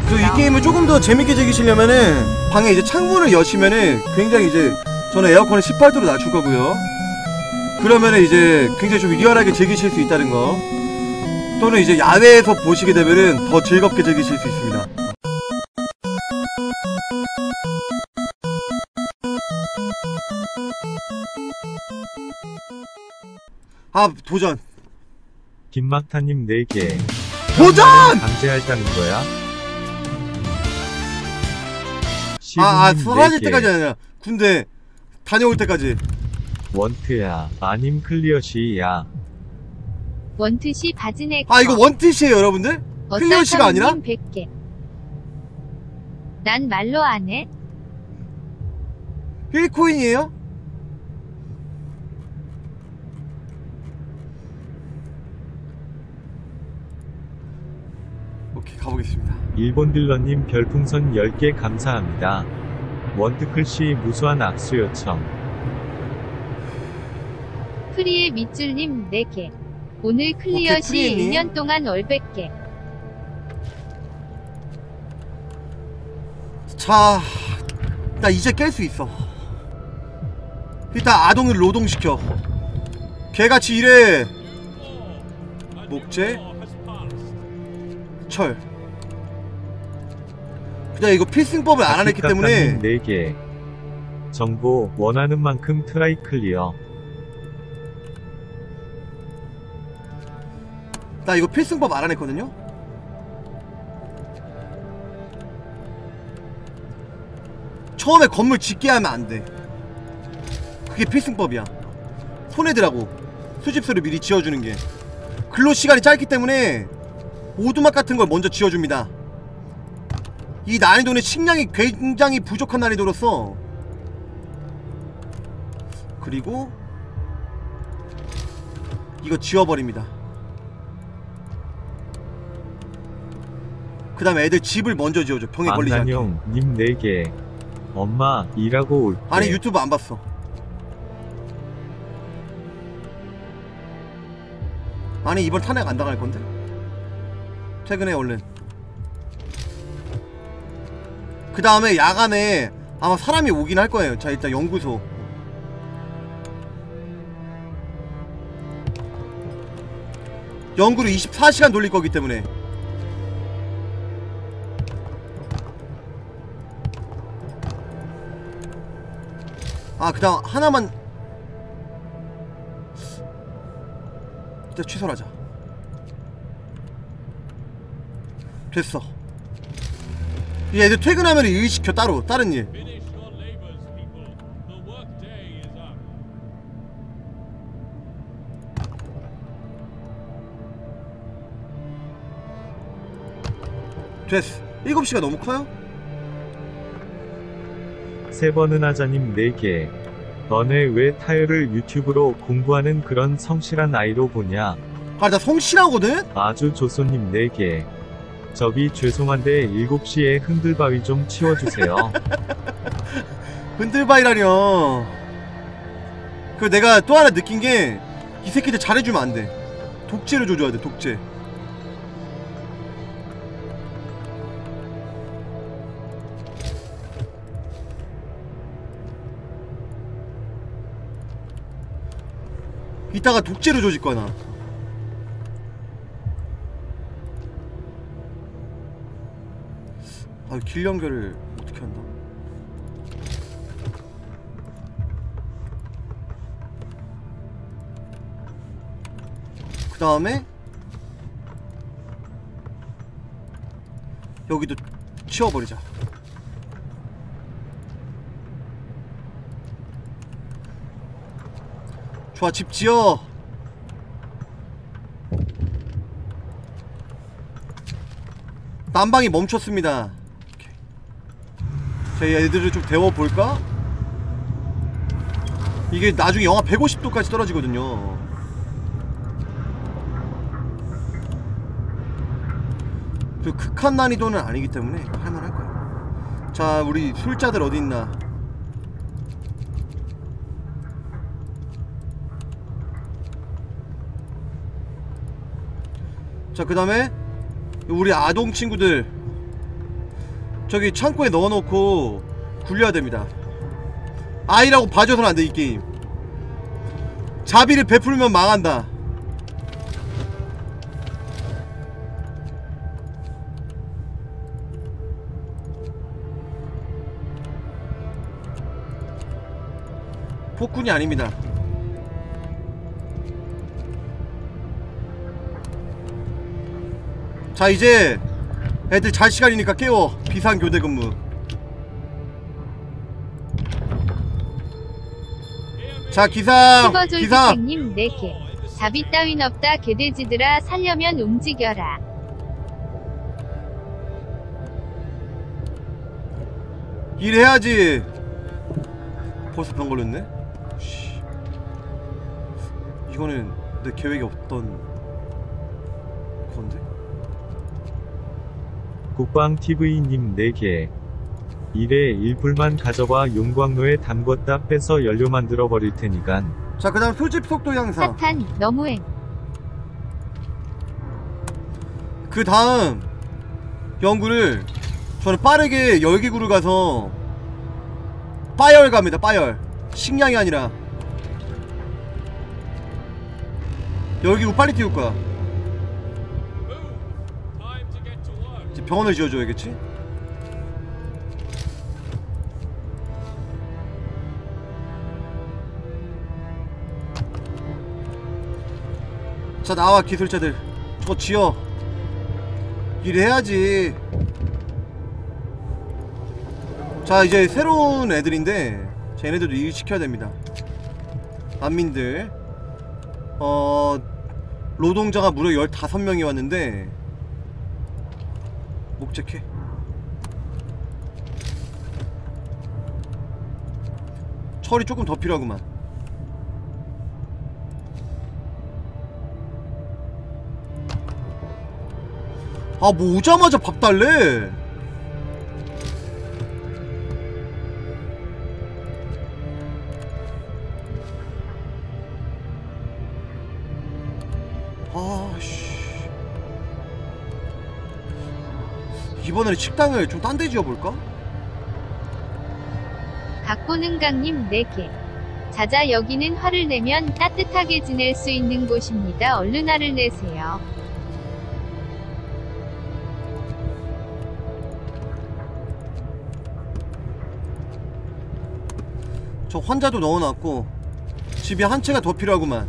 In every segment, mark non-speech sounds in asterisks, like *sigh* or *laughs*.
봤어. 그이 게임을 조금 더 재밌게 즐기시려면은 방에 이제 창문을 여시면은 굉장히 이제 저는 에어컨을 18도로 낮출 거고요. 그러면은 이제 굉장히 좀 리얼하게 즐기실 수 있다는 거. 또는 이제 야외에서 보시게 되면은 더 즐겁게 즐기실 수 있습니다. 아 도전 김막타님 4개. 도전! 강제할다는 거야? 아, 아 사라질 4개. 때까지 아니라 군대 다녀올 때까지 원트야. 아님 클리어시야. 원트시 바지네. 아 이거 원뜻이에요 여러분들 클리어시가 아니라 100개. 난 말로 안 해. 1코인이에요? 오케이 가보겠습니다 일본 딜러님 별풍선 10개 감사합니다. 원트클시 무수한 악수 요청. 프리의 밑줄님 4개. 오늘 clear 시 프리님. 1년 동안 월 100개. 자, 나 이제 깰 수 있어. 일단 아동을 노동시켜. 개같이 일해. 목재, 철. 근데 이거 필승법을 안 해냈기 때문에 4개. 정보 원하는 만큼 try clear. 나 이거 필승법 안 해냈거든요. 처음에 건물 짓게 하면 안 돼. 그게 필승법이야. 손해더라고. 수집소를 미리 지어주는 게. 근로 시간이 짧기 때문에 오두막 같은 걸 먼저 지어줍니다. 이 난이도는 식량이 굉장히 부족한 난이도로서 그리고 이거 지워버립니다. 그 다음에 애들 집을 먼저 지어줘. 병에 걸리지 않게. 님 4개. 엄마 일하고 올게. 아니 유튜브 안 봤어. 아니 이번 탄핵 안 당할 건데? 퇴근해 얼른. 그 다음에 야간에 아마 사람이 오긴 할 거예요. 자 일단 연구소. 연구를 24시간 돌릴 거기 때문에 아 그 다음 하나만 일단 취소를 하자 됐어 이 애들 퇴근하면 일 시켜 따로 다른 일. 됐어 7시가 너무 커요? 세 번은 하자님 4개. 너네 왜 타요를 유튜브로 공부하는 그런 성실한 아이로 보냐? 아나 성실하거든? 아주 조소님 4개. 저기 죄송한데 7시에 흔들바위 좀 치워주세요. *laughs* 흔들바이라뇨. 그 내가 또 하나 느낀 게 이 새끼들 잘해주면 안 돼. 독재를 줘줘야 돼 독재. 이따가 독재를 조질 거야 나 아, 길 연결을 어떻게 한다? 그 다음에 여기도 치워버리자 좋아 집 지어 난방이 멈췄습니다. 자 얘들을 좀 데워볼까? 이게 나중에 영하 150도까지 떨어지거든요 그 극한 난이도는 아니기 때문에 할만할 거야. 자, 우리 술자들 어디 있나? 자, 그 다음에 우리 아동 친구들 저기 창고에 넣어놓고 굴려야 됩니다. 아이라고 봐줘서는 안돼 이 게임. 자비를 베풀면 망한다. 폭군이 아닙니다. 자 이제 애들 잘 시간이니까 깨워 비상 교대 근무 자 기상 기상 기생님 4개. 자비 따윈 없다 개돼지들아 살려면 움직여라. 일해야지 벌써 병 걸렸네 씨. 이거는 내 계획에 없던 국방TV님 4개. 일에 일불만 가져와 용광로에 담궜다 빼서 연료 만들어 버릴 테니깐. 자 그 다음 소집 속도 향상 사탄 너무해. 그 다음 연구를 저는 빠르게 열기구를 가서 빠열 갑니다 빠열 식량이 아니라 열기구 빨리 띄울 거야 병원을 지어줘야겠지? 자 나와 기술자들. 저거 지어. 일해야지. 자 이제 새로운 애들인데 쟤네들도 일 시켜야 됩니다. 난민들. 어 노동자가 무려 15명이 왔는데 목적해. 철이 조금 더 필요하구만. 아 뭐 오자마자 밥 달래 이번에는 식당을 좀 딴 데 지어볼까? 각보는 강님 4개. 자자 여기는 화를 내면 따뜻하게 지낼 수 있는 곳입니다. 얼른 화를 내세요. 저 환자도 넣어놨고 집이 한 채가 더 필요하구만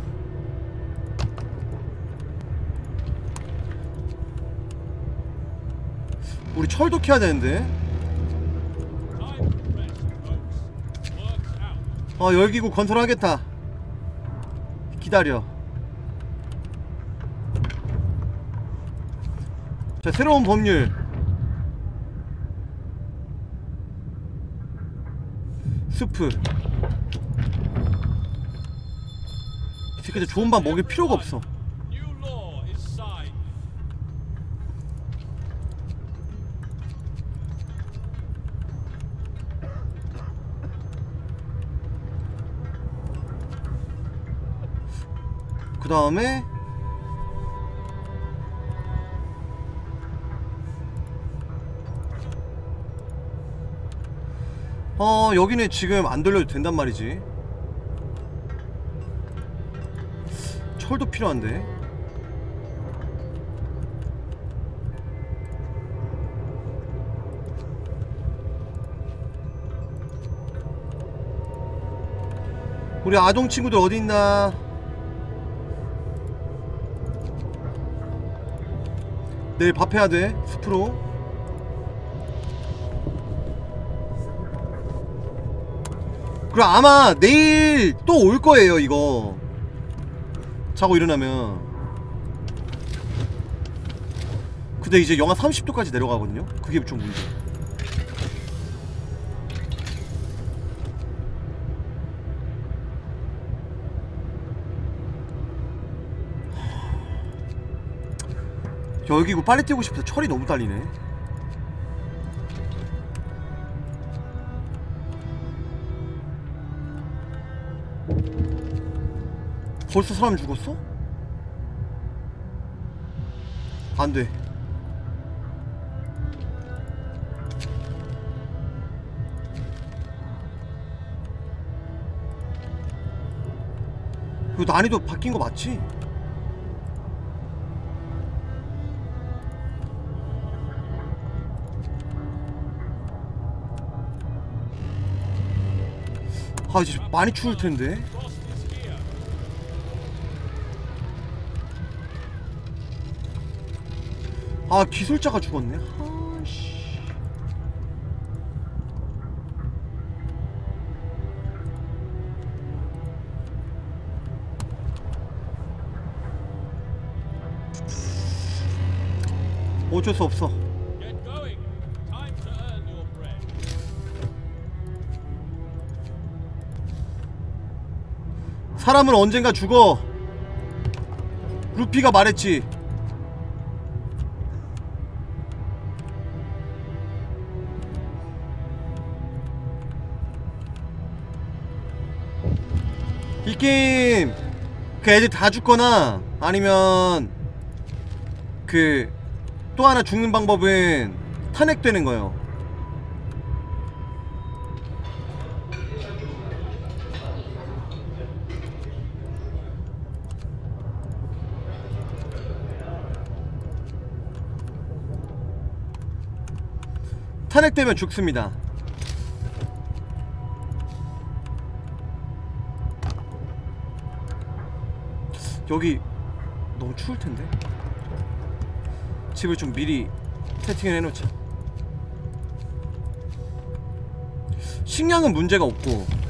우리 철도 캐야 되는데. out. 어 열기구 건설하겠다. 기다려. 자 새로운 법률. 스프 이 새끼들 좋은 밥 먹일 필요가 없어 다음에 어 여기는 지금 안 돌려도 된단 말이지. 철도 필요한데. 우리 아동 친구들 어디 있나 내일 밥 해야 돼. 스프로. 그리고 아마 내일 또 올 거예요 이거. 자고 일어나면. 근데 이제 영하 30도까지 내려가거든요. 그게 좀 문제 여기 이거 빨리 뛰고 싶다 철이 너무 딸리네 벌써 사람 죽었어? 안돼 그 난이도 바뀐 거 맞지? 아 이제 많이 추울 텐데. 아 기술자가 죽었네 아씨 어쩔 수 없어 사람은 언젠가 죽어. 루피가 말했지. 이 게임 그 애들 다 죽거나 아니면 그 또 하나 죽는 방법은 탄핵되는 거예요 탄핵되면 죽습니다. 여기 너무 추울 텐데. 집을 좀 미리 세팅을 해놓자. 식량은 문제가 없고.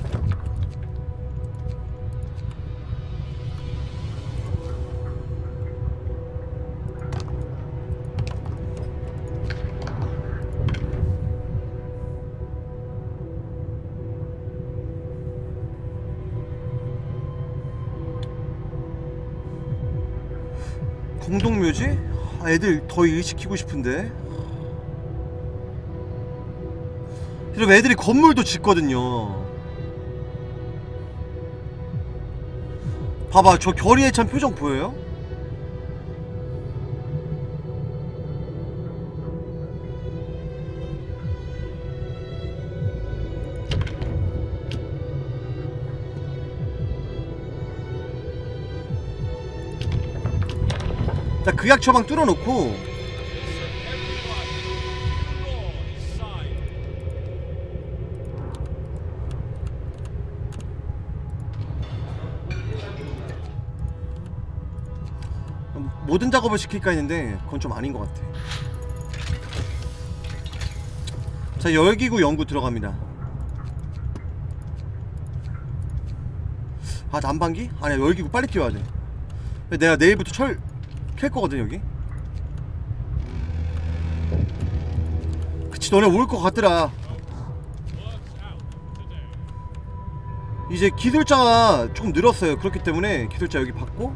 공동묘지? 아, 애들 더 일시키고 싶은데. 이러면 애들이 건물도 짓거든요. 봐봐, 저 결의에 찬 표정 보여요? 자, 그약 처방 뚫어놓고. 모든 작업을 시킬까 했는데 그건 좀 아닌 것 같아. 자 열기구 연구 들어갑니다. 아 난방기? 아니야 열기구 빨리 끼워야 돼. 내가 내일부터 철 캘 거거든 여기. 그치 너네 올 것 같더라. 이제 기술자가 조금 늘었어요. 그렇기 때문에 기술자 여기 받고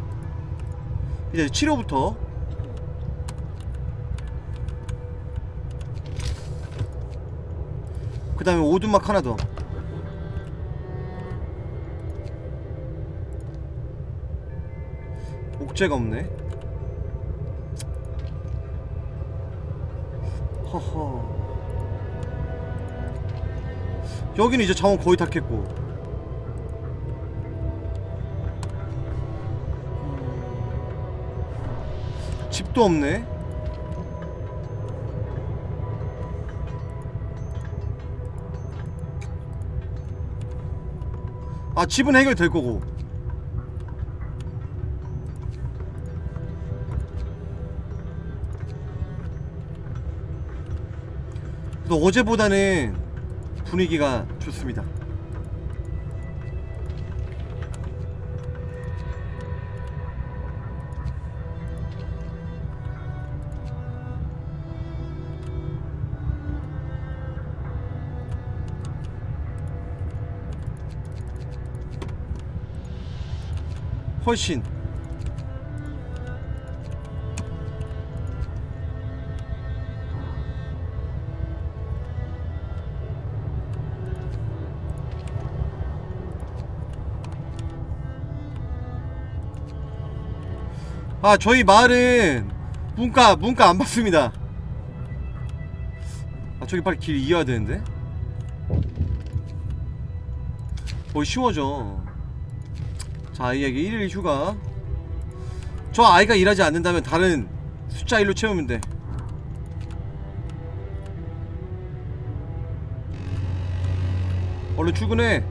이제 치료부터 그 다음에 오두막 하나 더 옥제가 없네 허허 여기는 이제 자원 거의 다 깼고 집도 없네. 아 집은 해결될 거고. 그래도 어제보다는 분위기가 좋습니다. 훨씬 아 저희 마을은 문과 문과 안 받습니다. 아 저기 빨리 길 이어야 되는데? 뭐 쉬워져. 자 아이에게 1일 휴가. 저 아이가 일하지 않는다면 다른 숫자 1로 채우면 돼. 얼른 출근해.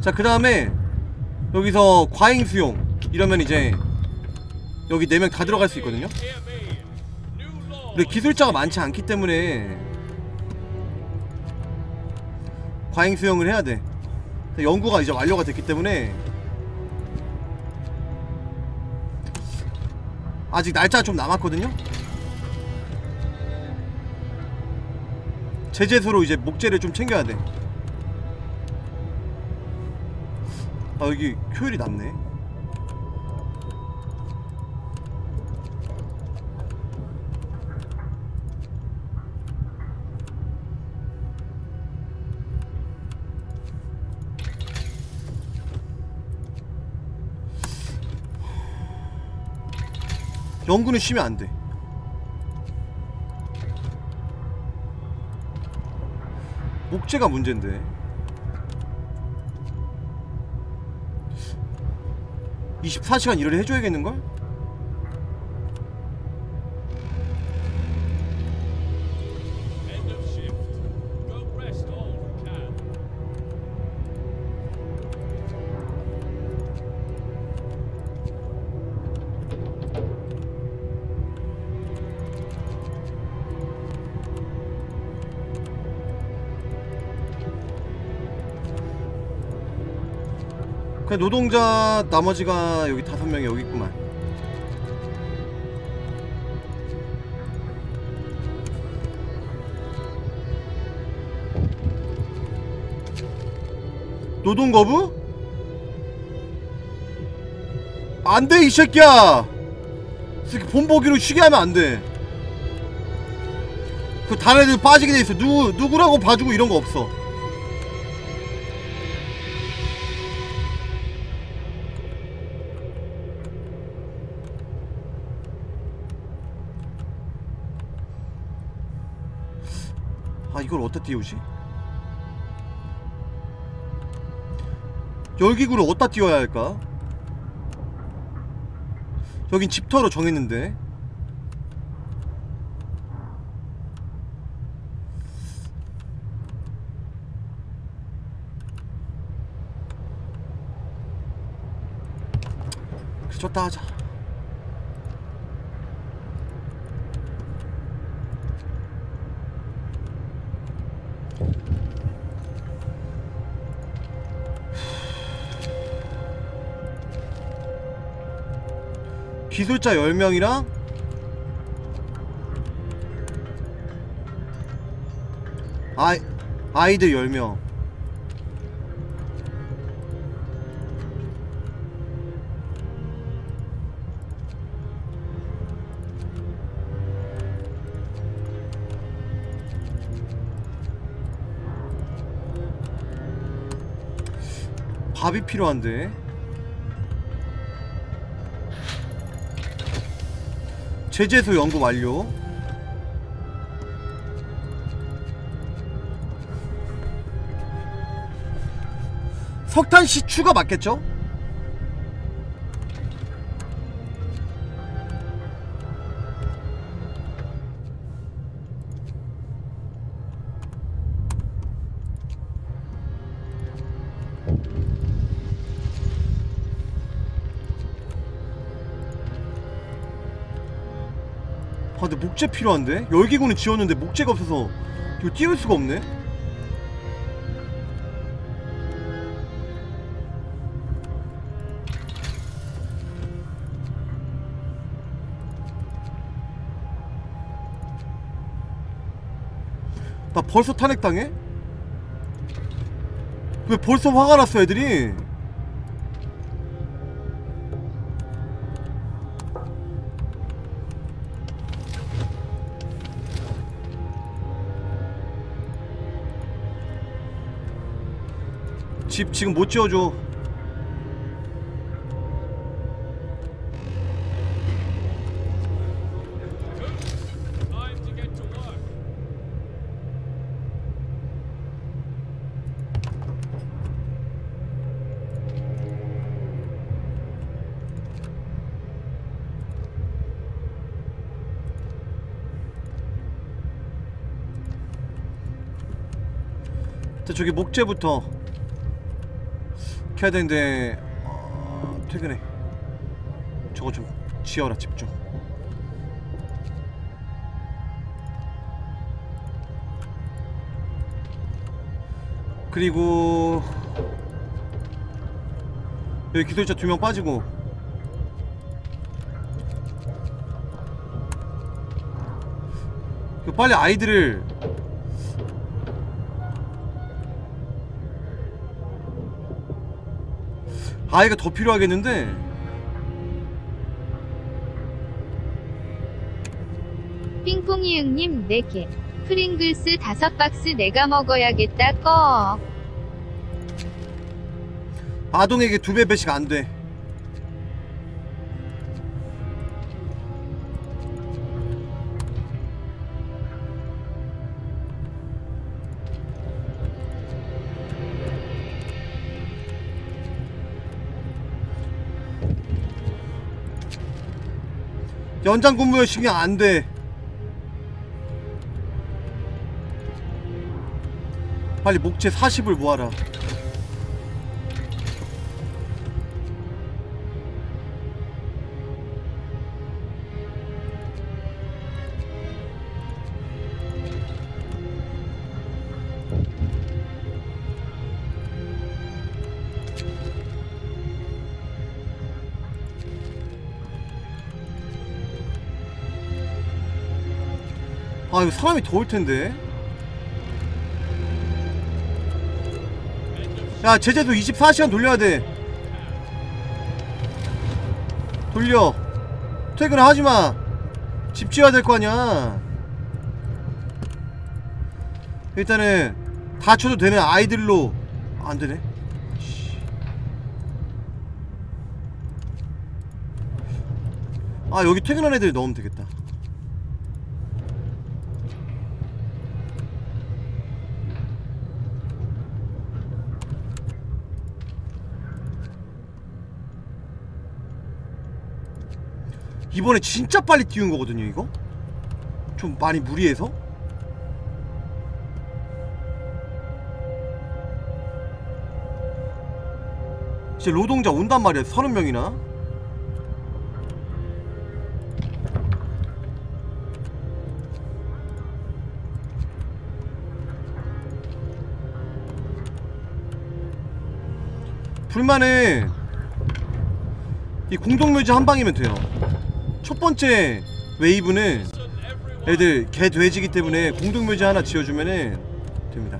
자 그 다음에 여기서 과잉 수용. 이러면 이제 여기 4명 다 들어갈 수 있거든요. 근데 기술자가 많지 않기 때문에 과잉 수용을 해야 돼. 연구가 이제 완료가 됐기 때문에 아직 날짜가 좀 남았거든요. 제재소로 이제 목재를 좀 챙겨야 돼 아 여기 효율이 낮네 연구는 쉬면 안 돼. 목재가 문제인데. (24시간) 일을 해줘야겠는걸? 노동자 나머지가 여기 다섯 명이 여기 있구만. 노동 거부? 안 돼, 이 새끼야! 이 새끼 본보기로 쉬게 하면 안 돼. 그 다른 애들 빠지게 돼 있어. 누구, 누구라고 봐주고 이런 거 없어. 아 이걸 어디다 띄우지? 열기구를 어디다 띄워야 할까? 여긴 집터로 정했는데 줬다 하자 기술자 10명이랑 아이, 아이들 10명. 밥이 필요한데 제재소 연구 완료. 석탄 시 추가 맞겠죠? 목재 필요한데? 열기구는 지웠는데 목재가 없어서 이거 띄울 수가 없네? 나 벌써 탄핵당해? 왜 벌써 화가 났어 애들이? 집 지금 못 지어줘. 저기 목재부터. 캐야 되는데 어, 퇴근해. 저거 좀 지어라 집중 그리고 여기 기술자 두 명 빠지고. 그 빨리 아이들을 아이가 더 필요하겠는데 핑퐁이 형님 4개. 프링글스 5박스 내가 먹어야겠다 꺼. 아동에게 두 배 배씩 안 돼. 연장 근무에 신경 안 돼. 빨리 목재 40을 모아라. 이거 사람이 더울 텐데. 야 제재도 24시간 돌려야 돼. 돌려. 퇴근 하지 마. 집 지어야 될 거 아니야. 일단은 다 쳐도 되는 아이들로 안 되네. 씨. 아 여기 퇴근한 애들 넣으면 되겠다. 이번에 진짜 빨리 띄운 거거든요 이거? 좀 많이 무리해서? 이제 노동자 온단 말이야 서른 명이나? 불만은 이 공동묘지 한 방이면 돼요 첫 번째 웨이브는. 애들 개 돼지기 때문에 공동묘지 하나 지어주면은 됩니다.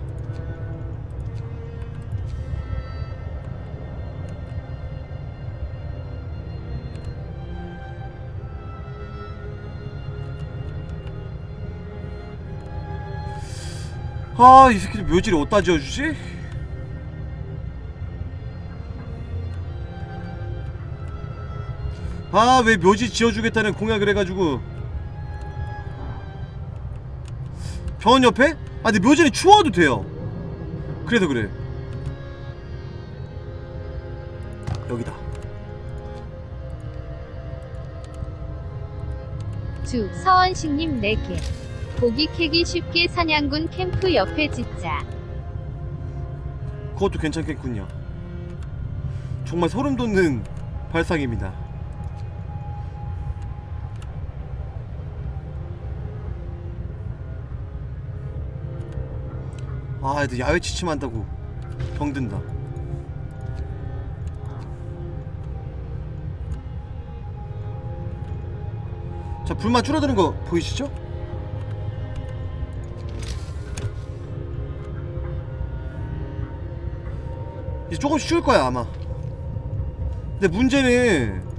아, 이 새끼들 묘지를 어디다 지어주지? 아, 왜 묘지 지어주겠다는 공약을 해가지고 병원 옆에? 아 근데 묘지는 추워도 돼요 그래서 그래 여기다 주 서원식님 4개. 고기 캐기 쉽게 사냥군 캠프 옆에 짓자. 그것도 괜찮겠군요 정말 소름 돋는 발상입니다 아 애들 야외 취침한다고. 병든다. 자 불만 줄어드는 거 보이시죠? 이제 조금씩 줄 거야 아마. 근데 문제는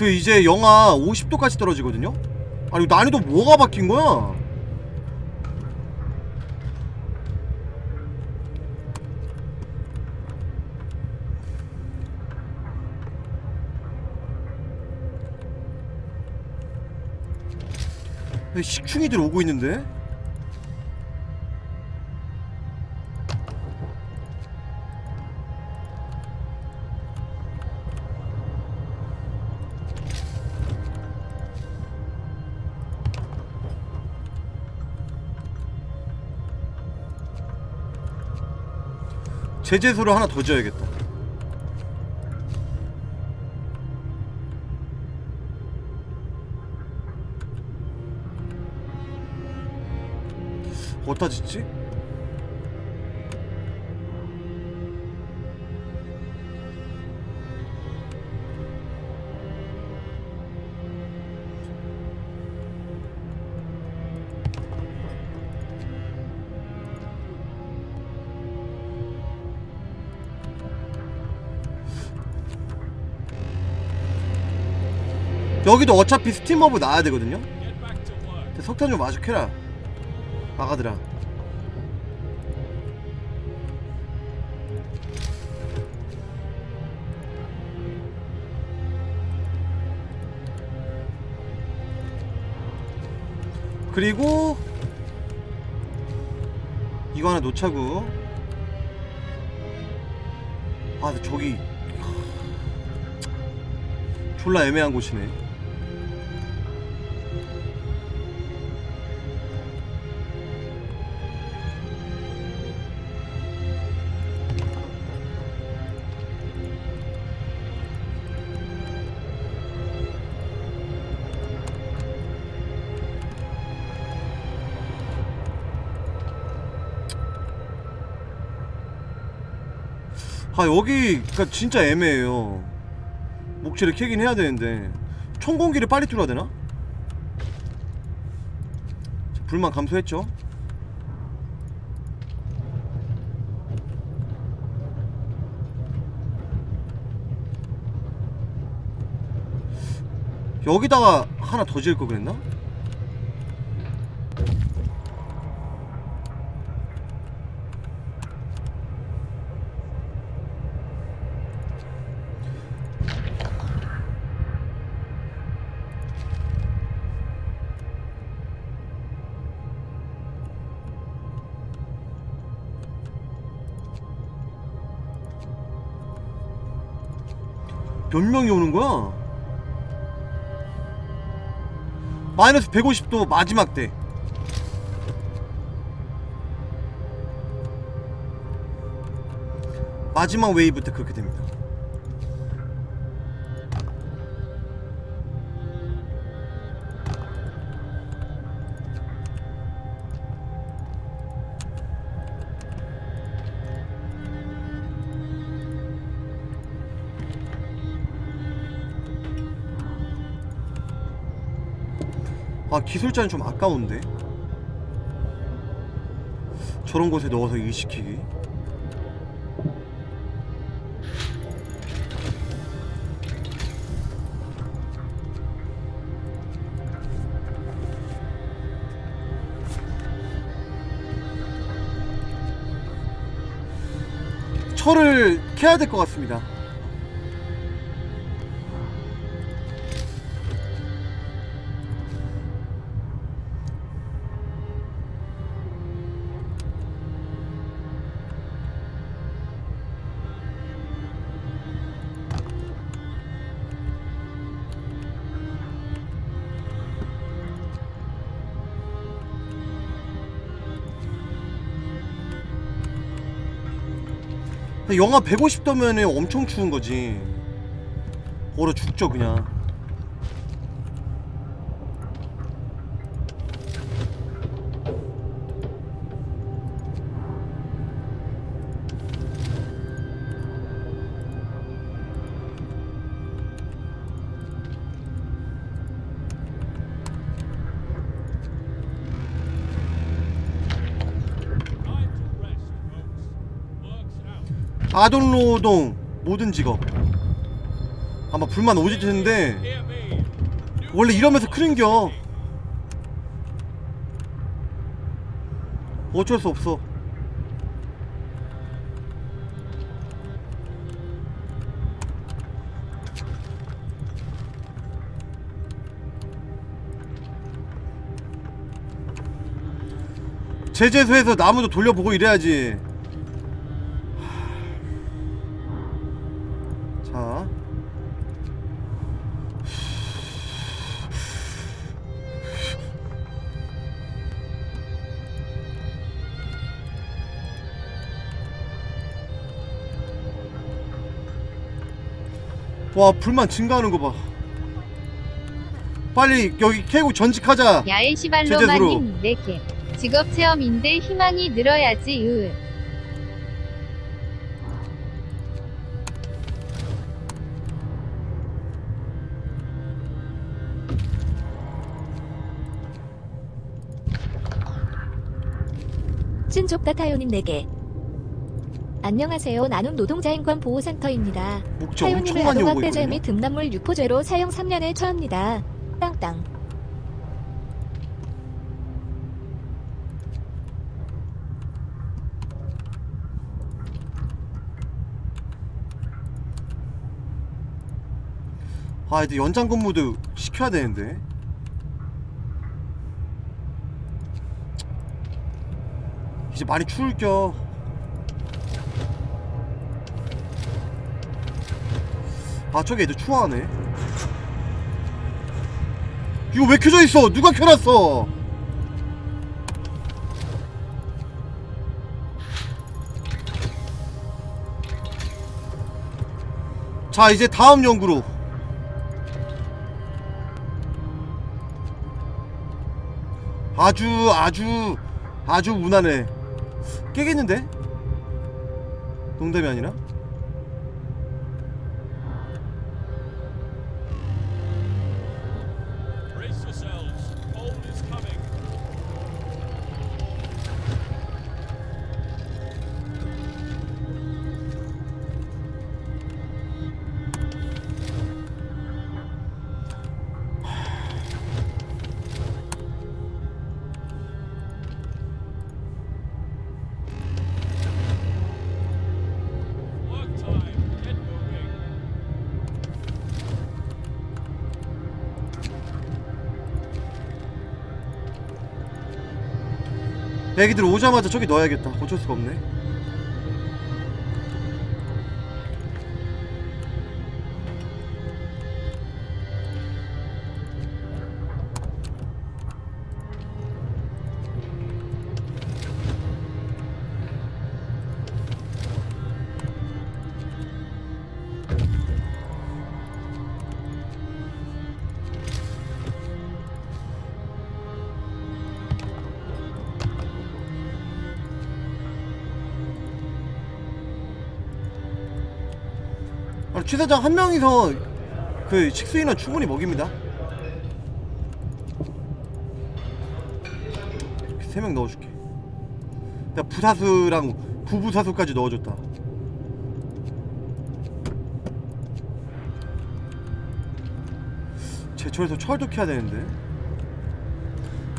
그 이제 영하 50도까지 떨어지거든요? 아니 난이도 뭐가 바뀐 거야? 식충이들 오고 있는데 제재소를 하나 더 지어야겠다 어디다 짓지? 여기도 어차피 스팀업을 놔야 되거든요? 석탄 좀 마주해라. 마가들아. 그리고 이거 하나 놓자고. 아 근데 저기 졸라 애매한 곳이네 아 여기가 진짜 애매해요 목재를 캐긴 해야 되는데 총공기를 빨리 뚫어야 되나? 자, 불만 감소했죠? 여기다가 하나 더 지을 걸 그랬나? 몇 명이 오는 거야? 마이너스 150도 마지막 때 마지막 웨이브 때 그렇게 됩니다 아 기술자는 좀 아까운데? 저런 곳에 넣어서 일시키기? 철을 캐야 될 것 같습니다 영하 150도면은 엄청 추운 거지. 얼어 죽죠 그냥. 아동노동 모든 직업. 아마 불만 오질 텐데. 원래 이러면서 크는겨. 어쩔 수 없어. 제재소에서 나무도 돌려보고 이래야지. 와 불만 증가하는 거봐 빨리 여기 캐고 전직하자 야엘 제대로. 시발로마님 4개. 직업 체험인데 희망이 늘어야지 으. 신족다타요님 4개. 안녕하세요. 나눔 노동자 인권 보호센터입니다. 목적 많이 오고 아동학대죄 있거든요 및 등납물 유포죄로 사형 3년에 처합니다. 땅땅. 아 이제 연장 근무도 시켜야 되는데 이제 많이 추울 겨 아 저기 애들 추워하네. 이거 왜 켜져 있어? 누가 켜놨어? 자 이제 다음 연구로. 아주 아주 아주 무난해. 깨겠는데? 농담이 아니라? 애기들 오자마자 저기 넣어야겠다. 어쩔 수가 없네 아니, 최 사장 한 명이서 그 식수인은 충분히 먹입니다. 세명 넣어줄게. 나 부사수랑 부부사수까지 넣어줬다. 제철에서 철도 캐야 되는데.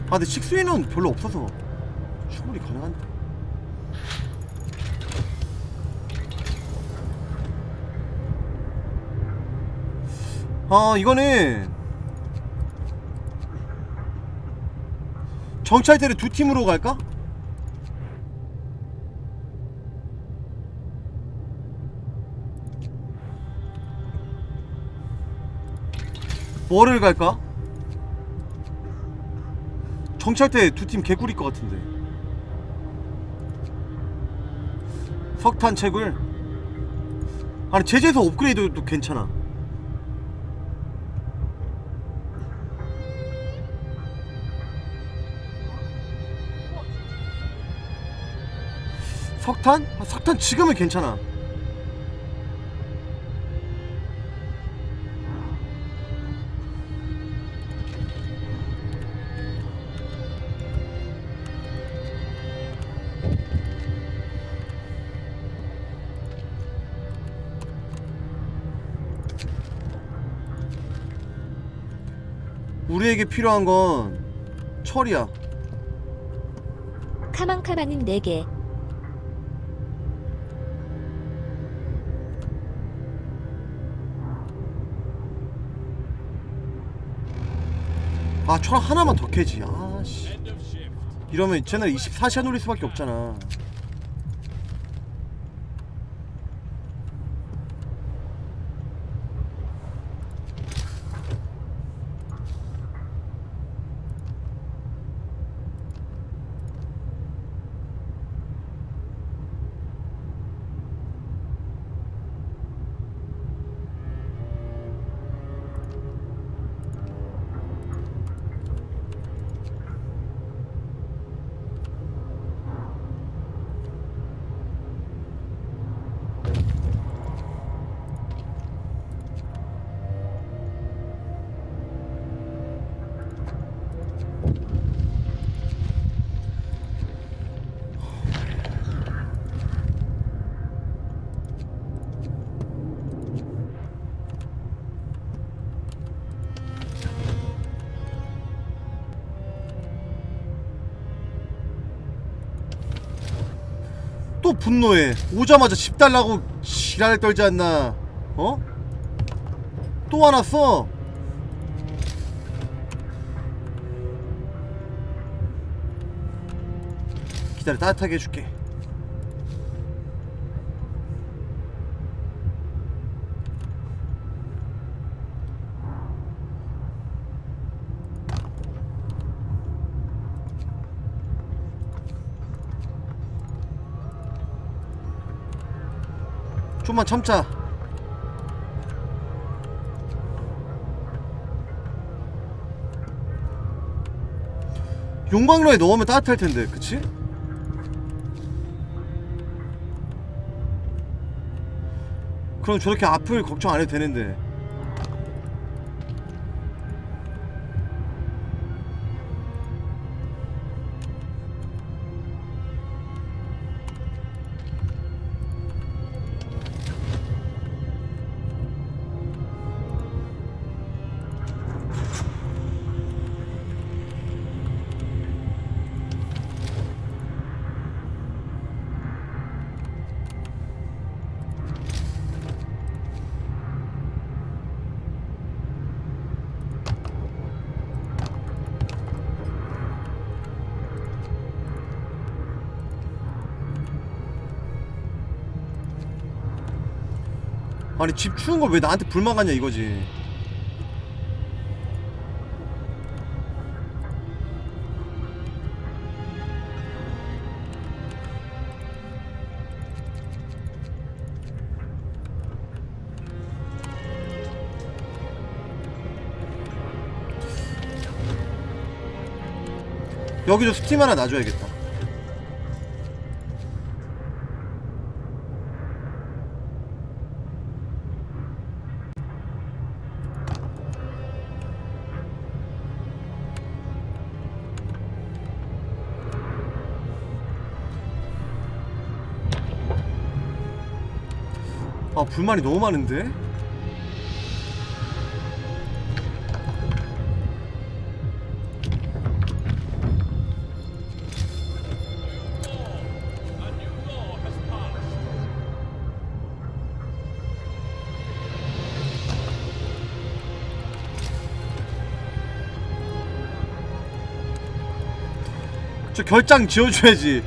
아 근데 식수인은 별로 없어서 충분히 가능한데. 아 이거는 정찰대를 두 팀으로 갈까? 뭐를 갈까? 정찰대 두 팀 개꿀일 것 같은데 석탄 채굴 아니 제재소 업그레이드도 괜찮아 석탄? 아, 석탄 지금은 괜찮아. 우리에게 필요한 건 철이야. 카만카마님 4개. 아, 철 하나만 더 캐지. 아, 씨. End of shift. 이러면 채널 24시간 돌릴 수밖에 없잖아. 분노해. 오자마자 집 달라고 지랄 떨지 않나. 어? 또 하나 써. 기다려 따뜻하게 해줄게 좀만 참자 용광로에 넣으면 따뜻할 텐데 그치? 그럼 저렇게 앞을 걱정 안 해도 되는데 아니 집 추운 걸 왜 나한테 불만 가냐 이거지. 여기도 스팀 하나 놔줘야겠다 아 불만이 너무 많은데? 저 결장 지어줘야지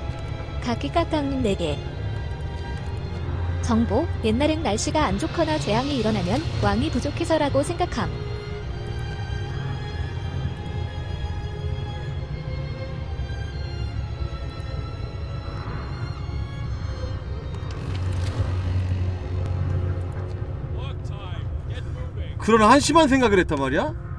가기까땅님 4개. 정보, 옛날엔 날씨가 안 좋거나 재앙이 일어나면 왕이 부족해서라고 생각함. 그런 한심한 생각을 했단 말이야?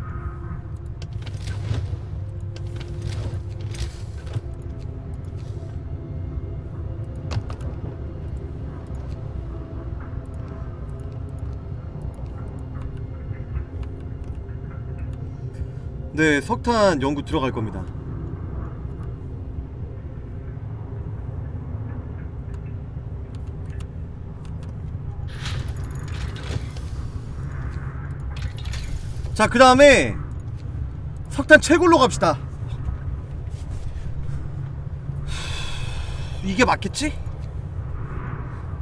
네, 석탄 연구 들어갈 겁니다. 자, 그 다음에 석탄 채굴로 갑시다. 이게 맞겠지?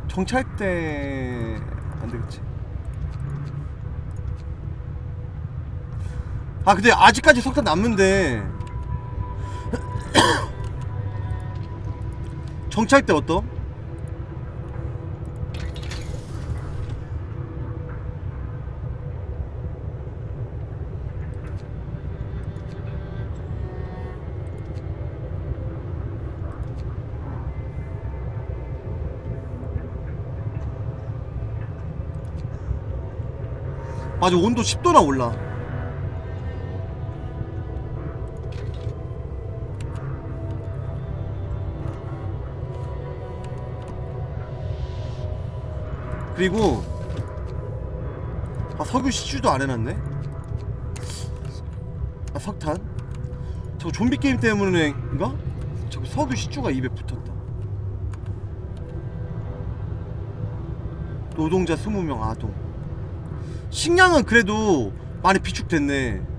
정찰대 안 되겠지? 아 근데 아직까지 석탄 남는데 *coughs* 정찰대 어떤? 맞아 온도 10도나 올라 그리고 아 석유 시추도 안 해놨네? 아 석탄? 저거 좀비 게임 때문에인가? 자꾸 석유 시추가 입에 붙었다. 노동자 20명 아동. 식량은 그래도 많이 비축됐네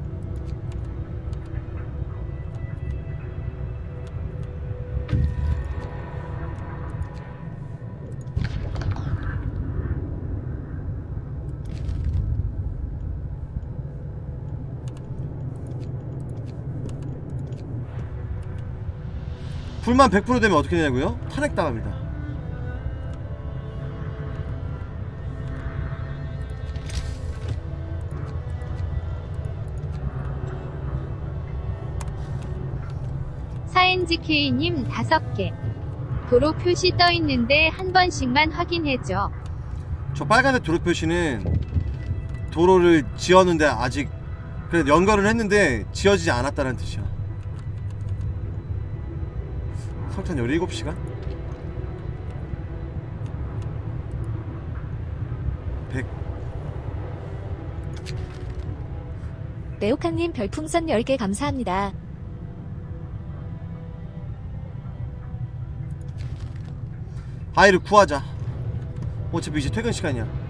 불만 100% 되면 어떻게 되냐고요? 탄핵당합니다. 사엔지케이님 5개. 도로 표시 떠 있는데 한 번씩만 확인해줘. 저 빨간색 도로 표시는 도로를 지었는데 아직 그래 연결을 했는데 지어지지 않았다는 뜻이야. 설탕 17시간? 100 레오카님 별풍선 10개 감사합니다. 아이를 구하자. 어차피 이제 퇴근 시간이야.